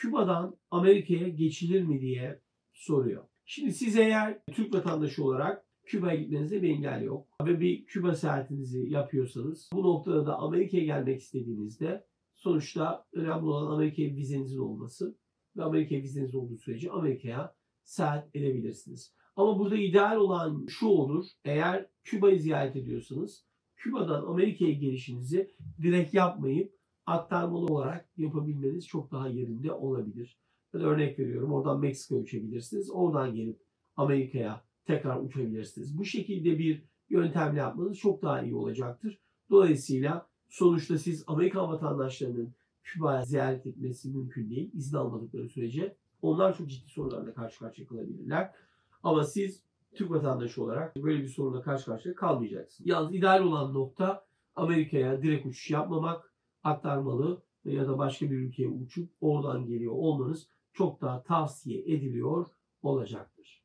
Küba'dan Amerika'ya geçilir mi diye soruyor. Şimdi siz eğer Türk vatandaşı olarak Küba'ya gitmenizde bir engel yok. Ve bir Küba seyahatinizi yapıyorsanız bu noktada da Amerika'ya gelmek istediğinizde sonuçta önemli olan Amerika'ya vizenizin olması ve Amerika'ya vizeniz olduğu sürece Amerika'ya seyahat edebilirsiniz. Ama burada ideal olan şu olur. Eğer Küba'yı ziyaret ediyorsanız Küba'dan Amerika'ya gelişinizi direkt yapmayıp aktarmalı olarak yapabilmeniz çok daha yerinde olabilir. Ben örnek veriyorum. Oradan Meksika uçabilirsiniz. Oradan gelip Amerika'ya tekrar uçabilirsiniz. Bu şekilde bir yöntemle yapmanız çok daha iyi olacaktır. Dolayısıyla sonuçta siz Amerikan vatandaşlarının Küba'ya ziyaret etmesi mümkün değil. İzin almadıkları sürece onlar çok ciddi sorunlarla karşı karşıya kalabilirler. Ama siz Türk vatandaşı olarak böyle bir sorunla karşı karşıya kalmayacaksınız. Yalnız ideal olan nokta Amerika'ya direkt uçuş yapmamak, aktarmalı ya da başka bir ülkeye uçup oradan geliyor olmanız çok daha tavsiye ediliyor olacaktır.